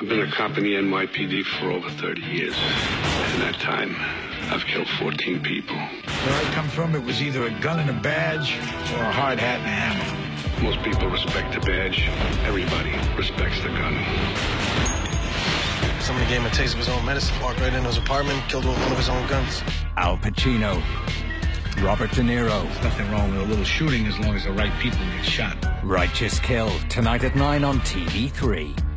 I've been a cop in the NYPD for over 30 years. In that time, I've killed 14 people. Where I come from, it was either a gun and a badge or a hard hat and a hammer. Most people respect the badge. Everybody respects the gun. Somebody gave him a taste of his own medicine, walked right into his apartment, killed him with one of his own guns. Al Pacino, Robert De Niro. There's nothing wrong with a little shooting as long as the right people get shot. Righteous Kill, tonight at 9 on TV3.